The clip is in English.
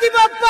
ಪ್ರತಿಪಪ್ಪ